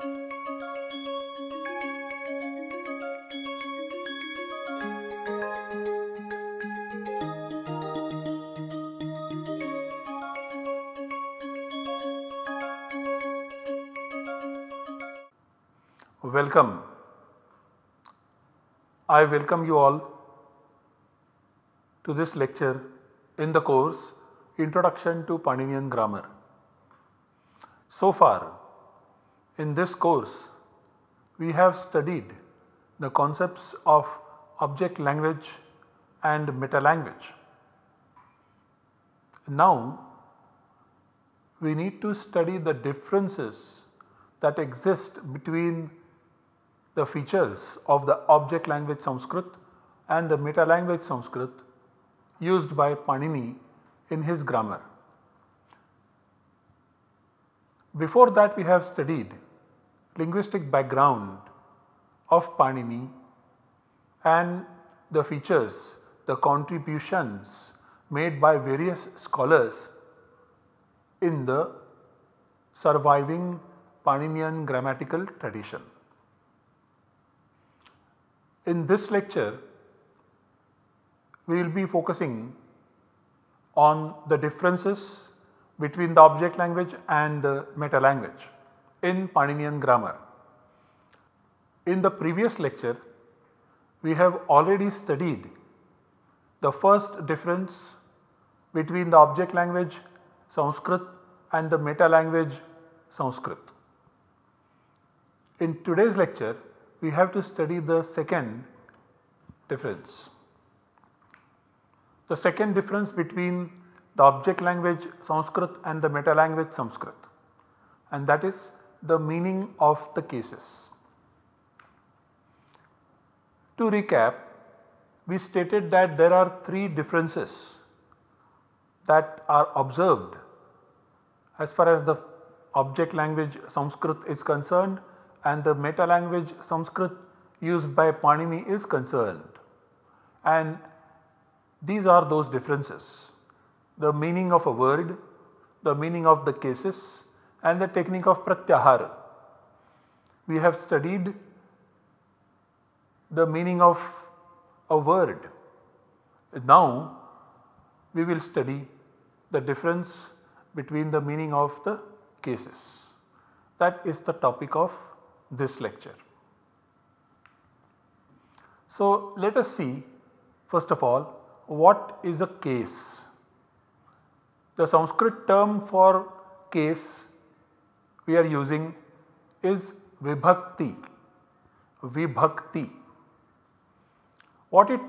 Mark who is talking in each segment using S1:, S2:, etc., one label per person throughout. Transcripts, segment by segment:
S1: Welcome. I welcome you all to this lecture in the course Introduction to Paninian Grammar. So far in this course we have studied the concepts of object language and meta language. Now we need to study the differences that exist between the features of the object language Sanskrit and the meta language Sanskrit used by Panini in his grammar. Before that we have studied linguistic background of Panini and the features, the contributions made by various scholars in the surviving Paninian grammatical tradition. In this lecture, we will be focusing on the differences between the object language and the meta language in Paninian grammar. In the previous lecture, we have already studied the first difference between the object language Sanskrit and the meta language Sanskrit. In today's lecture, we have to study the second difference. The second difference between the object language Sanskrit and the meta language Sanskrit and that is the meaning of the cases. To recap, we stated that there are three differences that are observed as far as the object language Sanskrit is concerned and the meta language Sanskrit used by Panini is concerned. And these are those differences the meaning of a word, the meaning of the cases and the technique of pratyahara. We have studied the meaning of a word. Now we will study the difference between the meaning of the cases. That is the topic of this lecture. So, let us see first of all what is a case. The Sanskrit term for case we are using is vibhakti, vibhakti. What it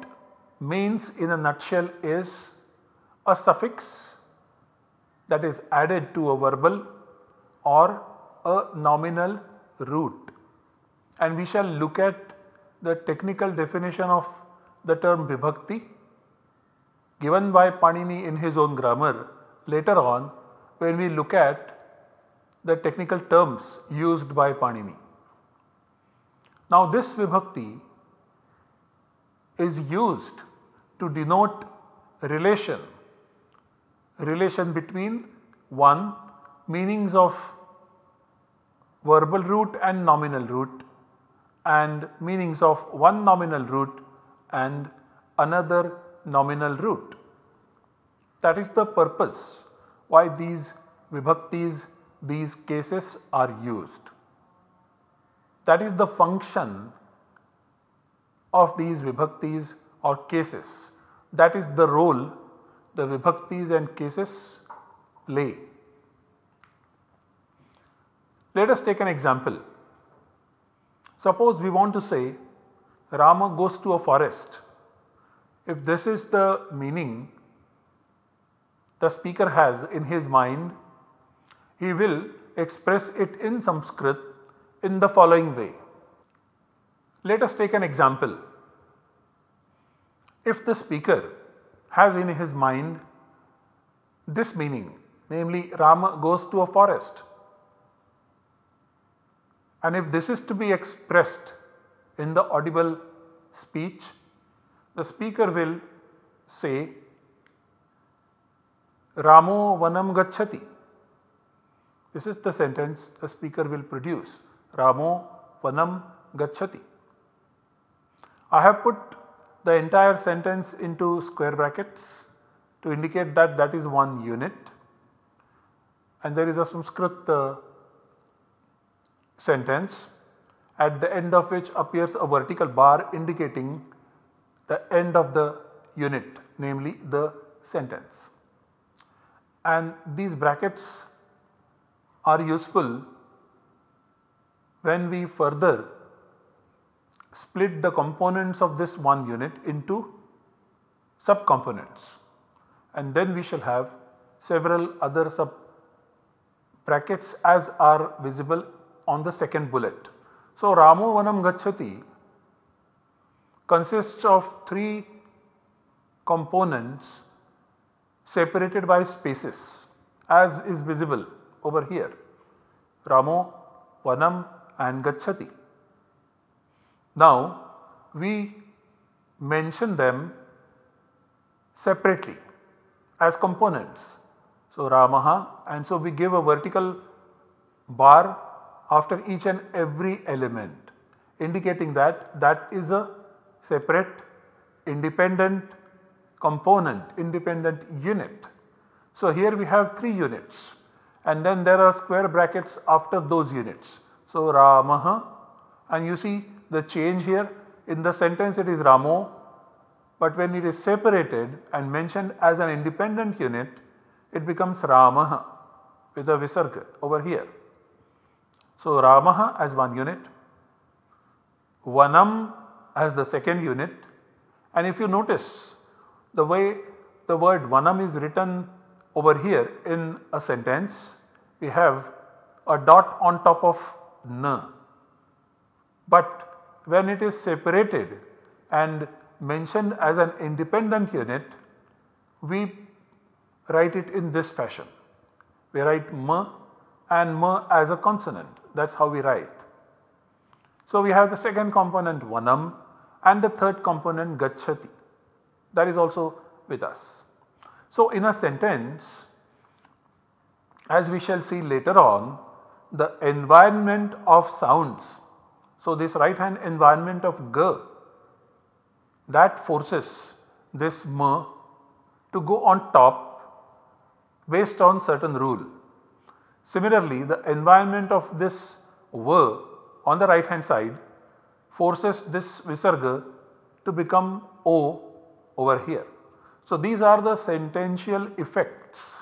S1: means in a nutshell is a suffix that is added to a verbal or a nominal root and we shall look at the technical definition of the term vibhakti given by Panini in his own grammar later on when we look at the technical terms used by Panini. Now this vibhakti is used to denote relation, relation between one meanings of verbal root and nominal root and meanings of one nominal root and another nominal root. That is the purpose why these vibhaktis, these cases are used. That is the function of these vibhaktis or cases. That is the role the vibhaktis and cases play. Let us take an example. Suppose we want to say Rama goes to a forest. If this is the meaning the speaker has in his mind, he will express it in Sanskrit in the following way. Let us take an example. If the speaker has in his mind this meaning namely Rama goes to a forest and if this is to be expressed in the audible speech, the speaker will say Ramo Vanam Gachati. This is the sentence the speaker will produce. Ramo Vanam Gachati. I have put the entire sentence into square brackets to indicate that that is one unit and there is a Sanskrit uh, sentence at the end of which appears a vertical bar indicating the end of the unit namely the sentence. And these brackets are useful when we further split the components of this one unit into subcomponents and then we shall have several other sub brackets as are visible on the second bullet. So, Ramo Vanam Gachati consists of 3 components separated by spaces as is visible over here Ramo, Vanam and Gachati. Now we mention them separately as components. So Ramaha and so we give a vertical bar after each and every element indicating that that is a separate independent component independent unit. So here we have 3 units and then there are square brackets after those units. So Ramaha and you see the change here in the sentence it is Ramo but when it is separated and mentioned as an independent unit it becomes Ramaha with a visarga over here. So Ramaha as one unit, Vanam as the second unit and if you notice the way the word Vanam is written over here in a sentence we have a dot on top of N. But when it is separated and mentioned as an independent unit, we write it in this fashion. We write m and m as a consonant that is how we write. So, we have the second component vanam and the third component gachati that is also with us. So, in a sentence as we shall see later on the environment of sounds so, this right hand environment of G that forces this M to go on top based on certain rule. Similarly, the environment of this V on the right hand side forces this visarga to become O over here. So, these are the sentential effects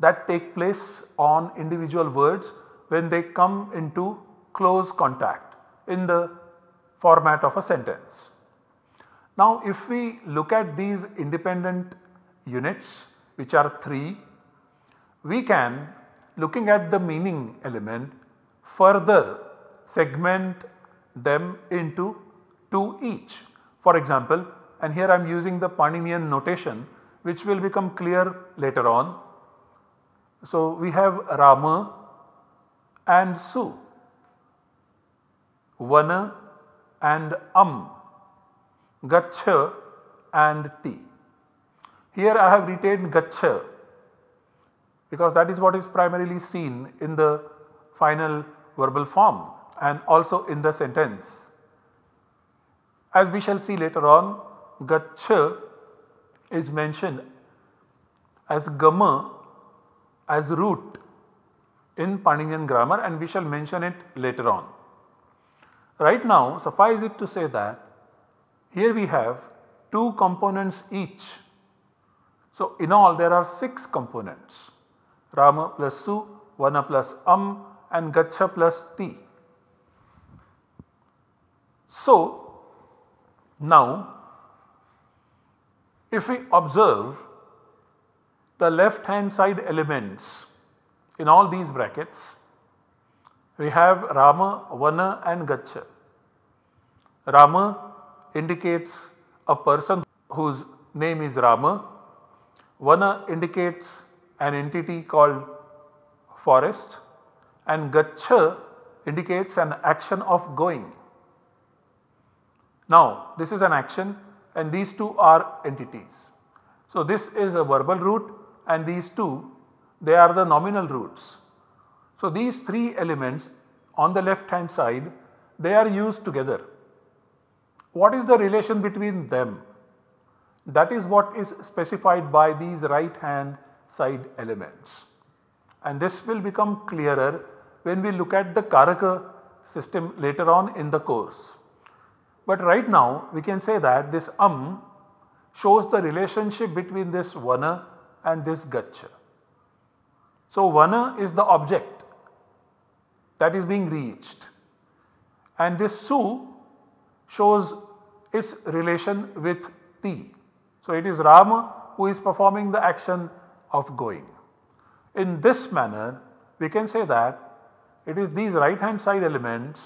S1: that take place on individual words when they come into close contact in the format of a sentence. Now if we look at these independent units which are 3, we can looking at the meaning element further segment them into 2 each. For example, and here I am using the Paninian notation which will become clear later on. So we have Rama and Su. Vana and Am, Gacha and Ti. Here I have retained Gacha because that is what is primarily seen in the final verbal form and also in the sentence. As we shall see later on, Gacha is mentioned as Gama as root in Paninian grammar and we shall mention it later on. Right now suffice it to say that here we have 2 components each. So, in all there are 6 components Rama plus Su, Vana plus Am and Gacha plus Ti. So, now if we observe the left hand side elements in all these brackets we have Rama, Vana and Gacha. Rama indicates a person whose name is Rama. Vana indicates an entity called forest and Gacha indicates an action of going. Now this is an action and these two are entities. So this is a verbal root and these two they are the nominal roots. So, these three elements on the left hand side they are used together. What is the relation between them? That is what is specified by these right hand side elements. And this will become clearer when we look at the Karaka system later on in the course. But right now we can say that this am shows the relationship between this vana and this gacha. So vana is the object that is being reached and this su shows its relation with ti. So it is Rama who is performing the action of going. In this manner we can say that it is these right hand side elements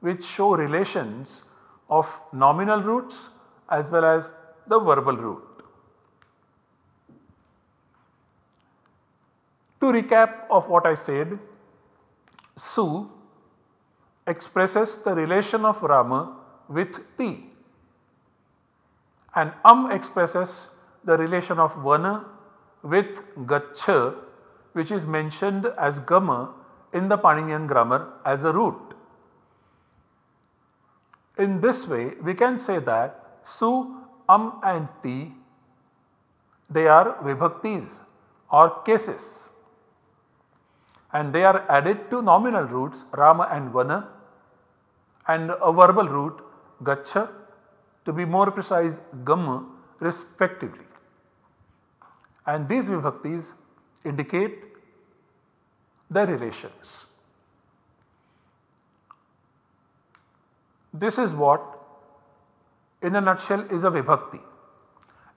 S1: which show relations of nominal roots as well as the verbal root. To recap of what I said, Su expresses the relation of Rama with Ti and Am expresses the relation of Vana with Gacha which is mentioned as Gama in the Paninian grammar as a root. In this way we can say that Su, Am and Ti they are vibhaktis or cases and they are added to nominal roots Rama and Vana and a verbal root Gacha to be more precise Gama respectively. And these vibhaktis indicate the relations. This is what in a nutshell is a vibhakti.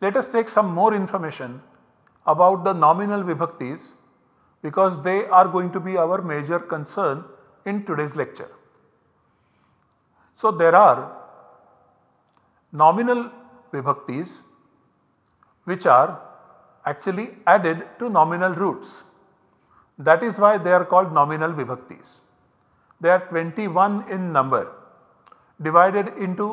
S1: Let us take some more information about the nominal vibhaktis because they are going to be our major concern in today's lecture. So, there are nominal vibhaktis which are actually added to nominal roots. That is why they are called nominal vibhaktis. They are 21 in number divided into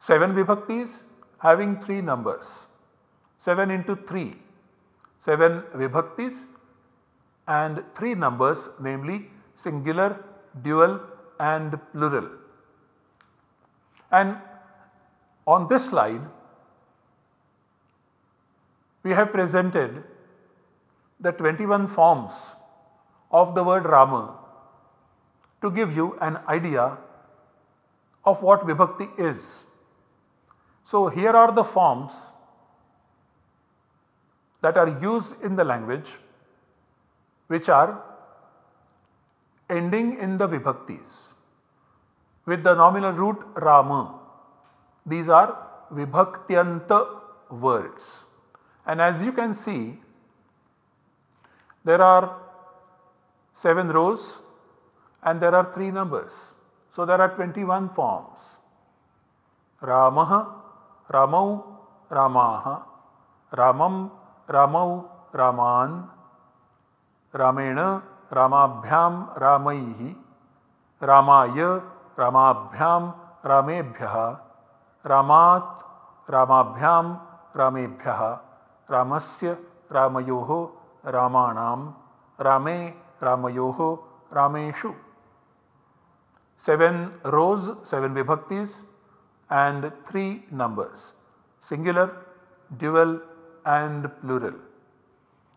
S1: 7 vibhaktis having 3 numbers. 7 into 3 7 vibhaktis and 3 numbers namely singular, dual and plural. And on this slide we have presented the 21 forms of the word Rama to give you an idea of what Vibhakti is. So, here are the forms that are used in the language which are ending in the Vibhaktis with the nominal root Rama. These are Vibhaktyanta words. And as you can see there are 7 rows and there are 3 numbers. So, there are 21 forms. Ramaha, Ramau, Ramaha, Ramam, Ramau, Raman, Ramena, Ramabhyam, Ramaihi, Ramaya, Ramabhyam, Ramebhyaha, Ramat, Ramabhyam, Ramebhyaha, Ramasya, Ramayoho, Ramanam, Rame, Ramayoho, Rameshu. 7 rows, 7 vibhaktis and 3 numbers singular, dual and plural.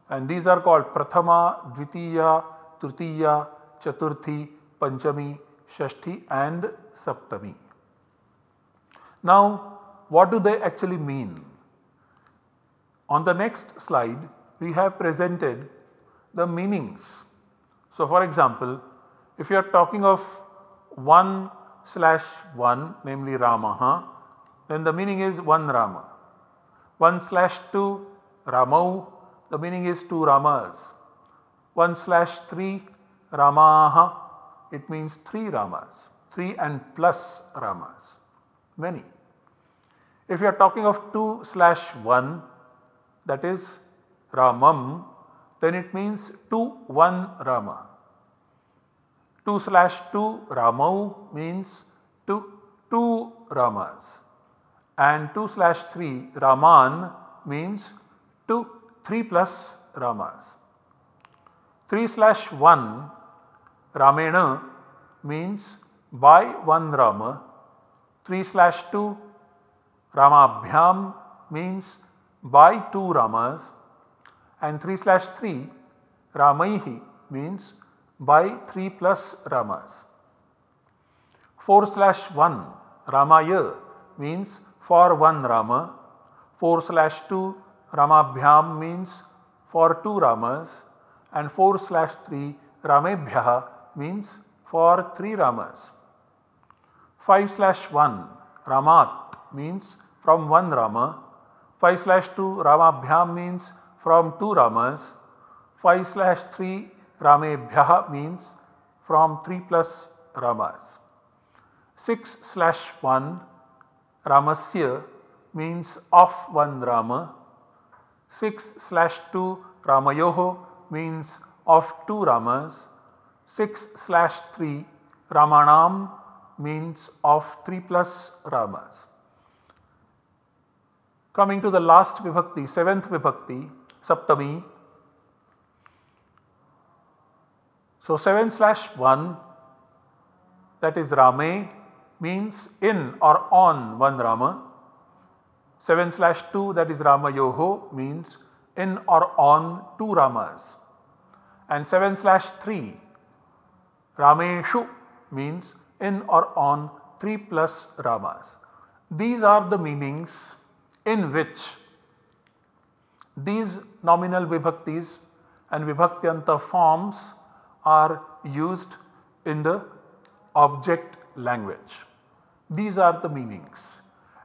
S1: And these are called Prathama, Dvitiya, Tritiya, Chaturthi, Panchami, Shashti and Saptami. Now what do they actually mean? On the next slide we have presented the meanings. So for example, if you are talking of 1 slash 1 namely Rama, then the meaning is 1 Rama. 1 slash 2 Ramau, the meaning is 2 Ramas. 1 slash 3 Ramaha, it means 3 Ramas, 3 and plus Ramas, many. If you are talking of 2 slash 1 that is Ramam, then it means 2 1 Rama. 2 slash 2 Ramau means 2, 2 Ramas and 2 slash 3 Raman means 2 3 plus Ramas. 3 slash 1 Ramena means by one Rama. 3 slash 2 Ramabhyam means by two Ramas and 3 slash 3 Ramaihi means by 3 plus Ramas. 4 slash 1 Ramaya means for one Rama. 4 slash 2 Ramabhyam means for two Ramas and 4 slash 3 Ramebhya means for 3 Ramas. 5 slash 1 Ramat means from 1 Rama. 5 slash 2 Ramabhyam means from 2 Ramas. 5 slash 3 Ramebhya means from 3 plus Ramas. 6 slash 1 Ramasya means of 1 Rama. 6 slash 2 Ramayoho means of 2 Ramas. 6 slash 3 Ramanam means of 3 plus Ramas. Coming to the last vibhakti, 7th vibhakti, Saptami. So 7 slash 1 that is Rame means in or on one Rama. 7 slash 2 that is Rama Yoho means in or on two Ramas. And 7 slash 3 Rameshu means in or on 3 plus Ramas. These are the meanings in which these nominal vibhaktis and vibhaktiyanta forms are used in the object language. These are the meanings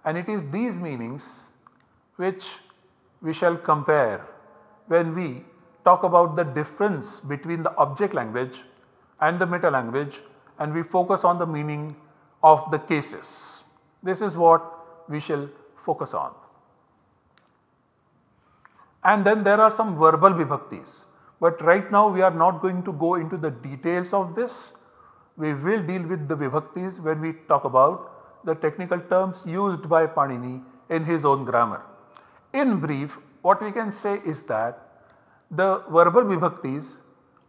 S1: and it is these meanings which we shall compare when we talk about the difference between the object language and the meta language and we focus on the meaning of the cases. This is what we shall focus on. And then there are some verbal vibhaktis, but right now we are not going to go into the details of this we will deal with the vibhaktis when we talk about the technical terms used by Panini in his own grammar. In brief what we can say is that the verbal vibhaktis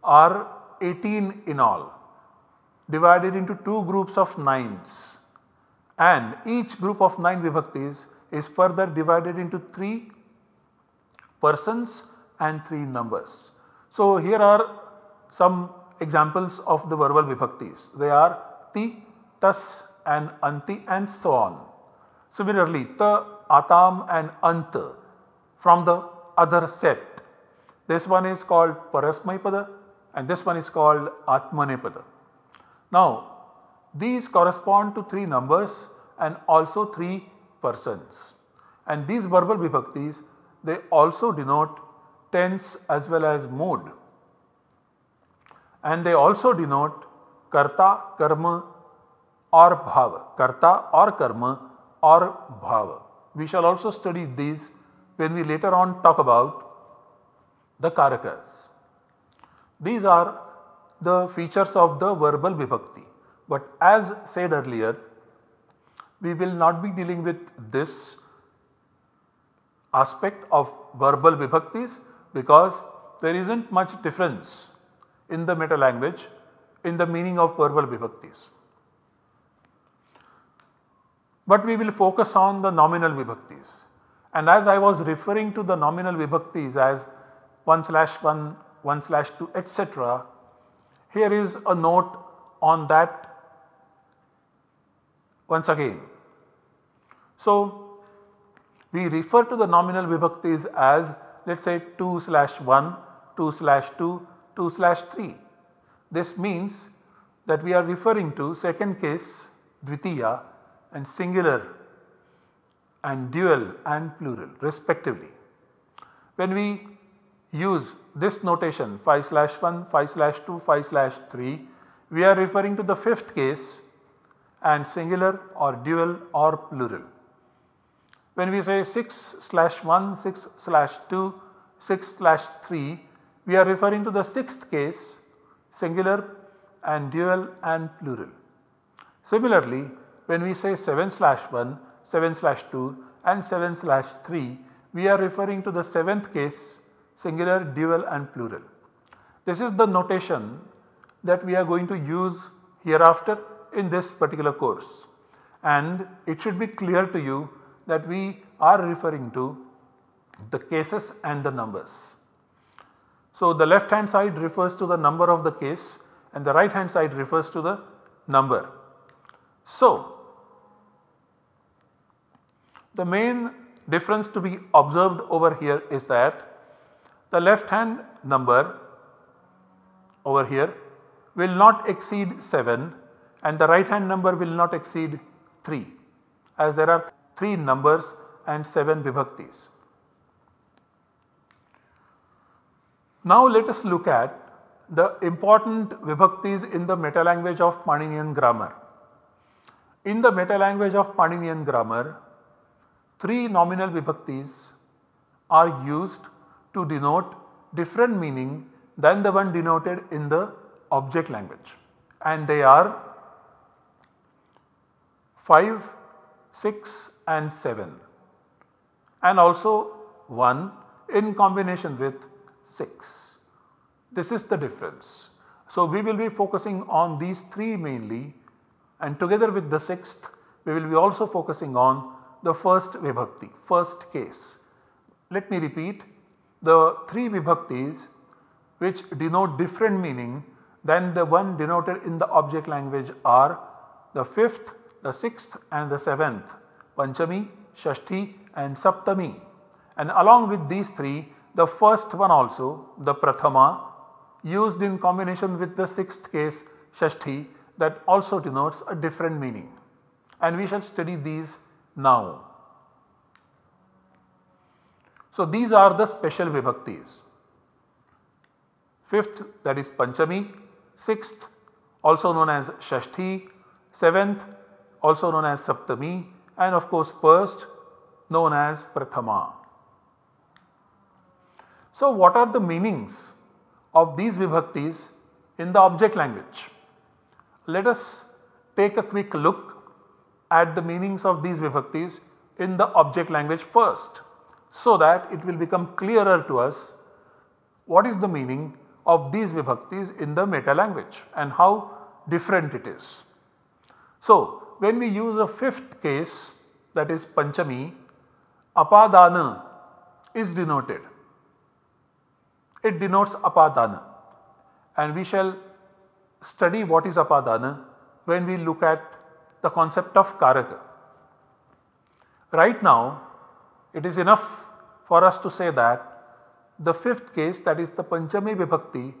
S1: are 18 in all divided into two groups of 9s and each group of 9 vibhaktis is further divided into 3 persons and 3 numbers. So, here are some examples of the verbal vibhaktis. They are ti, tas and anti and so on. Similarly, ta, atam and ant from the other set. This one is called parasmaipada and this one is called atmanepada. Now, these correspond to 3 numbers and also 3 persons and these verbal vibhaktis they also denote tense as well as mood and they also denote karta, karma or bhava, karta or karma or bhava. We shall also study these when we later on talk about the karakas. These are the features of the verbal vibhakti, but as said earlier we will not be dealing with this aspect of verbal vibhaktis because there is not much difference in the meta language in the meaning of verbal vibhaktis. But we will focus on the nominal vibhaktis and as I was referring to the nominal vibhaktis as 1 slash 1, 1 slash 2 etc. Here is a note on that once again. So, we refer to the nominal vibhaktis as let us say 2 slash 1, 2 slash 2, 2 slash 3. This means that we are referring to second case dvitiya and singular and dual and plural respectively. When we use this notation 5 slash 1, 5 slash 2, 5 slash 3, we are referring to the fifth case and singular or dual or plural. When we say 6 slash 1, 6 slash 2, 6 slash 3, we are referring to the sixth case singular and dual and plural. Similarly, when we say 7 slash 1, 7 slash 2 and 7 slash 3, we are referring to the seventh case singular, dual and plural. This is the notation that we are going to use hereafter in this particular course and it should be clear to you that we are referring to the cases and the numbers. So, the left hand side refers to the number of the case and the right hand side refers to the number. So, the main difference to be observed over here is that the left hand number over here will not exceed 7 and the right hand number will not exceed 3 as there are 3 numbers and 7 vibhaktis. Now let us look at the important vibhaktis in the meta language of Paninian grammar. In the meta language of Paninian grammar, three nominal vibhaktis are used to denote different meaning than the one denoted in the object language and they are 5, 6 and 7 and also 1 in combination with 6. This is the difference. So, we will be focusing on these 3 mainly and together with the 6th we will be also focusing on the first vibhakti, first case. Let me repeat the 3 vibhaktis which denote different meaning than the one denoted in the object language are the 5th, the 6th and the 7th Panchami, Shashti and Saptami. And along with these 3 the first one also the Prathama used in combination with the 6th case Shashti that also denotes a different meaning. And we shall study these now. So, these are the special vibhaktis. 5th that is Panchami, 6th also known as Shashti, 7th also known as Saptami and of course first known as Prathama. So, what are the meanings of these vibhaktis in the object language? Let us take a quick look at the meanings of these vibhaktis in the object language first so that it will become clearer to us what is the meaning of these vibhaktis in the meta language and how different it is. So, when we use a fifth case that is Panchami, Apadana is denoted. It denotes Apadana and we shall study what is Apadana when we look at the concept of Karaka. Right now it is enough for us to say that the fifth case that is the Panchami Vibhakti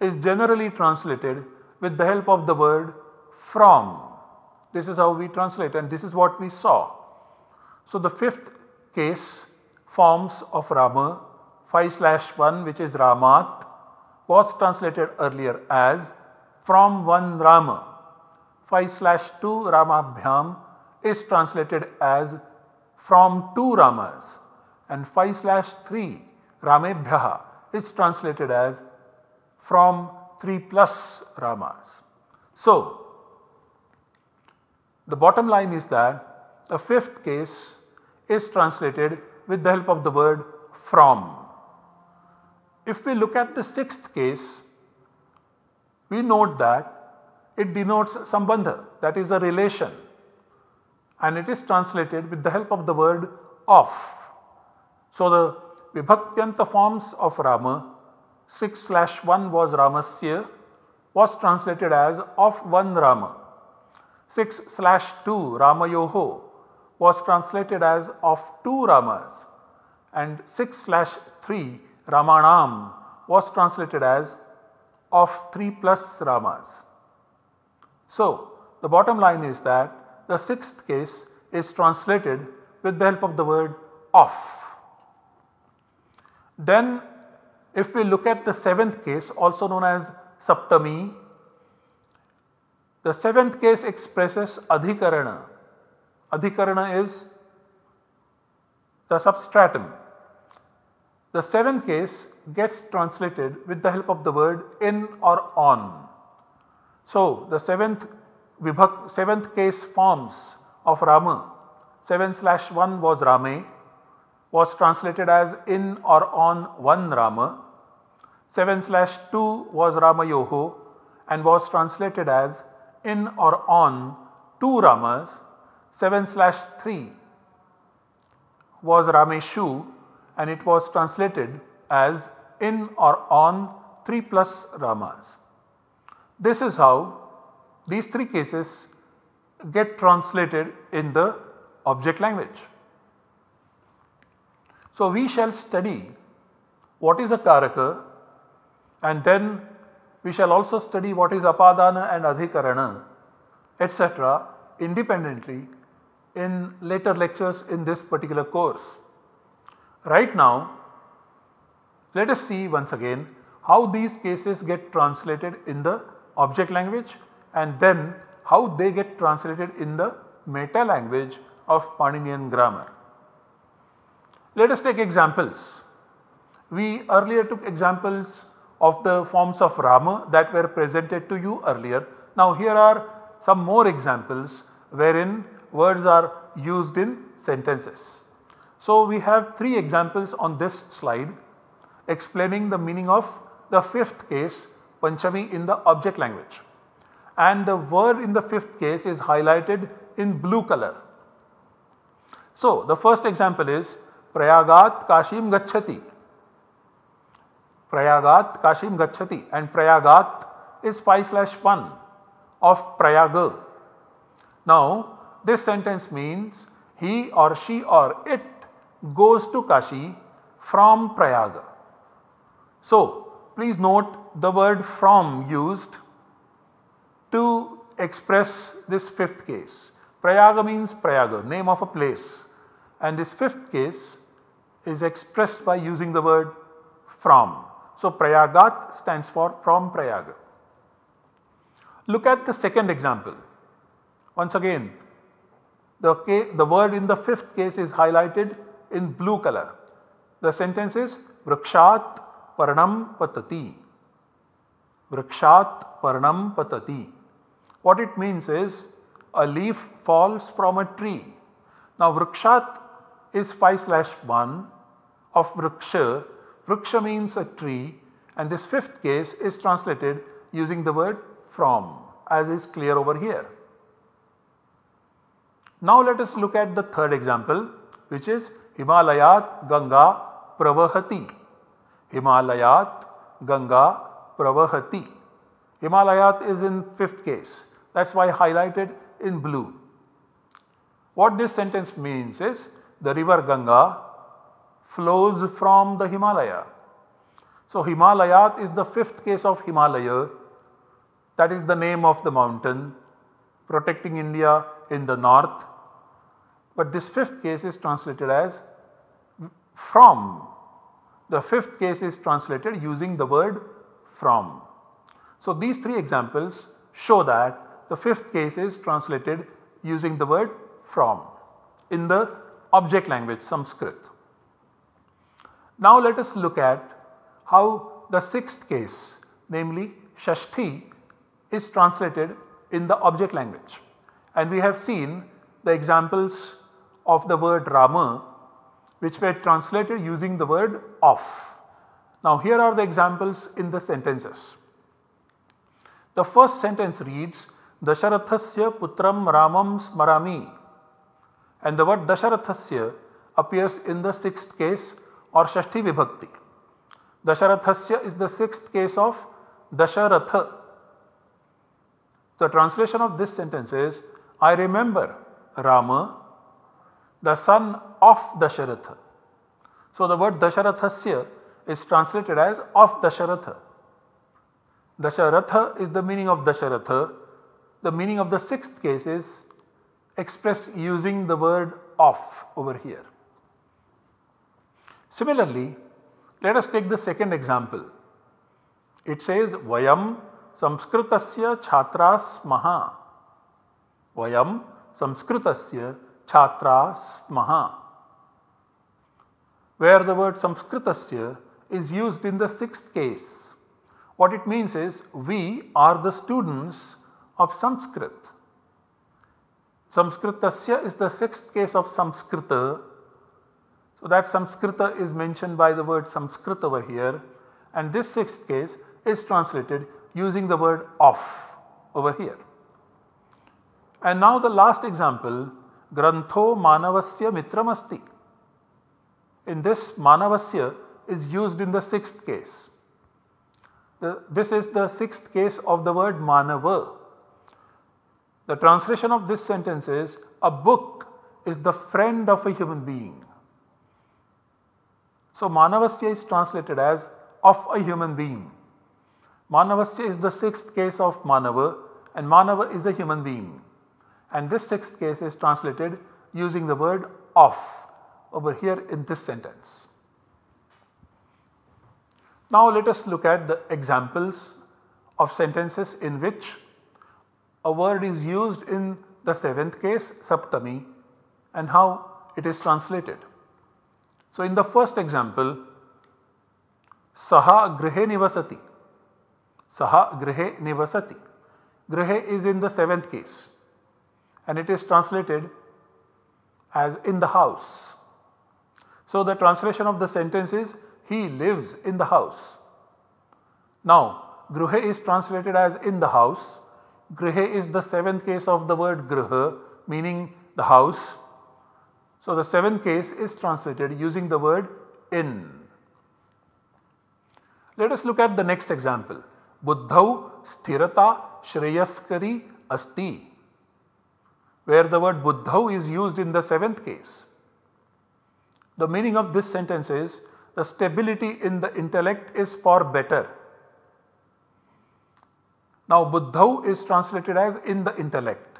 S1: is generally translated with the help of the word from. This is how we translate and this is what we saw. So, the fifth case forms of Rama 5 slash 1 which is Ramat was translated earlier as from one Rama. 5 slash 2 Ramabhyam is translated as from two Ramas and 5 slash 3 Ramebhyaha is translated as from 3 plus Ramas. So, the bottom line is that the fifth case is translated with the help of the word from. If we look at the sixth case, we note that it denotes sambandha that is a relation and it is translated with the help of the word of. So, the Vibhaktyanta forms of Rama 6 slash 1 was Ramasya was translated as of one Rama. 6 slash 2 Ramayoho was translated as of two Ramas and 6 slash 3 Ramanam was translated as of 3 plus Ramas. So, the bottom line is that the sixth case is translated with the help of the word of. Then if we look at the seventh case also known as Saptami, the seventh case expresses Adhikarana. Adhikarana is the substratum. The seventh case gets translated with the help of the word in or on. So, the seventh vibhak, seventh case forms of Rama 7 slash 1 was Rame was translated as in or on one Rama. 7 slash 2 was Ramayoho and was translated as in or on two Ramas. 7 slash 3 was Rameshu and it was translated as in or on 3 plus Ramas. This is how these three cases get translated in the object language. So, we shall study what is a karaka and then we shall also study what is apadana and adhikarana etc independently in later lectures in this particular course. Right now let us see once again how these cases get translated in the object language and then how they get translated in the meta language of Paninian grammar. Let us take examples. We earlier took examples of the forms of Rama that were presented to you earlier. Now here are some more examples wherein words are used in sentences. So we have 3 examples on this slide explaining the meaning of the fifth case Panchami in the object language and the word in the fifth case is highlighted in blue color. So, the first example is Prayagat Kashim Gachati. Prayagat Kashim Gachati and Prayagat is 5 slash 1 of Prayaga. Now, this sentence means he or she or it goes to Kashi from Prayaga. So, please note the word from used to express this fifth case. Prayaga means Prayaga, name of a place and this fifth case is expressed by using the word from. So, Prayagat stands for from Prayaga. Look at the second example. Once again the, the word in the fifth case is highlighted in blue color. The sentence is Vrikshat Parnam Patati. Vrikshat Parnam Patati. What it means is a leaf falls from a tree. Now Vrikshat is 5 slash 1 of Vriksha. Vriksha means a tree and this fifth case is translated using the word from as is clear over here. Now let us look at the third example which is Himalayat Ganga Pravahati. Himalayat Ganga Pravahati. Himalayat is in fifth case that is why highlighted in blue. What this sentence means is the river Ganga flows from the Himalaya. So, Himalayat is the fifth case of Himalaya that is the name of the mountain protecting India in the north. But this fifth case is translated as from. The fifth case is translated using the word from. So, these three examples show that the fifth case is translated using the word from in the object language Sanskrit. Now let us look at how the sixth case namely Shashti is translated in the object language and we have seen the examples of the word Rama which were translated using the word of. Now here are the examples in the sentences. The first sentence reads Dasharathasya putram Ramam smarami and the word Dasharathasya appears in the sixth case or Shashti Vibhakti. Dasharathasya is the sixth case of Dasharatha. The translation of this sentence is I remember Rama the son of Dasharatha. So, the word Dasharathasya is translated as of Dasharatha. Dasharatha is the meaning of Dasharatha the meaning of the sixth case is expressed using the word of over here. Similarly, let us take the second example. It says Vayam Samskritasya Chhatras Maha. Vayam Samskritasya Chhatras Maha. Where the word Samskritasya is used in the sixth case. What it means is we are the students of Sanskrit. Samskritasya is the sixth case of Samskrita. So that Samskrita is mentioned by the word Sanskrit over here and this sixth case is translated using the word of over here. And now the last example Grantho Manavasya Mitramasti. In this Manavasya is used in the sixth case. The, this is the sixth case of the word Manava. The translation of this sentence is a book is the friend of a human being. So Manavasya is translated as of a human being. Manavasya is the sixth case of Manava and Manava is a human being and this sixth case is translated using the word of over here in this sentence. Now let us look at the examples of sentences in which a word is used in the seventh case Saptami and how it is translated. So in the first example Saha Grihe Nivasati, Saha Grihe Nivasati, Grihe is in the seventh case and it is translated as in the house. So, the translation of the sentence is he lives in the house. Now, Grihe is translated as in the house. Grihe is the seventh case of the word Griha meaning the house. So, the seventh case is translated using the word in. Let us look at the next example. Buddhau sthirata shreyaskari asti where the word buddhau is used in the seventh case. The meaning of this sentence is the stability in the intellect is for better. Now buddhau is translated as in the intellect.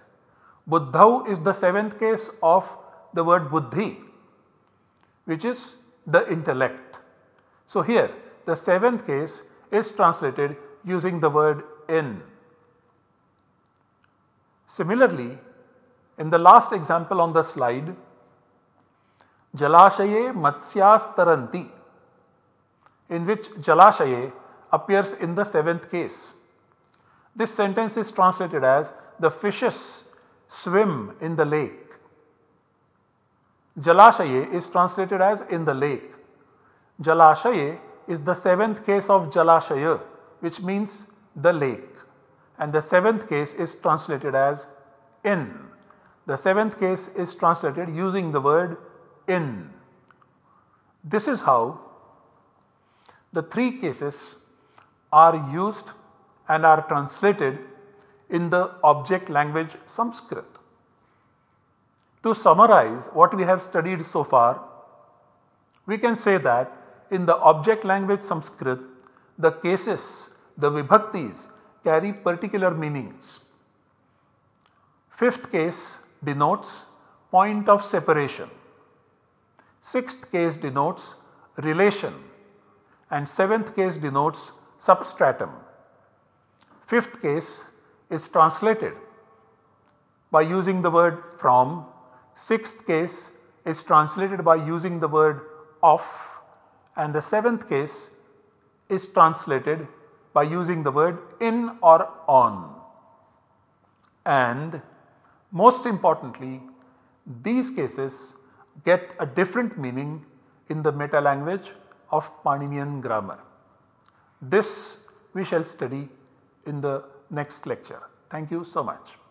S1: Buddhau is the seventh case of the word buddhi which is the intellect. So here the seventh case is translated using the word in. Similarly, in the last example on the slide, Jalashaye Matsyastaranti in which Jalashaye appears in the seventh case. This sentence is translated as the fishes swim in the lake. Jalashaye is translated as in the lake. Jalashaye is the seventh case of Jalashaya which means the lake and the seventh case is translated as in. The seventh case is translated using the word in. This is how the three cases are used and are translated in the object language Sanskrit. To summarize what we have studied so far, we can say that in the object language Sanskrit, the cases, the vibhaktis carry particular meanings. Fifth case denotes point of separation. Sixth case denotes relation and seventh case denotes substratum. Fifth case is translated by using the word from. Sixth case is translated by using the word of and the seventh case is translated by using the word in or on. And most importantly, these cases get a different meaning in the meta language of Paninian grammar. This we shall study in the next lecture. Thank you so much.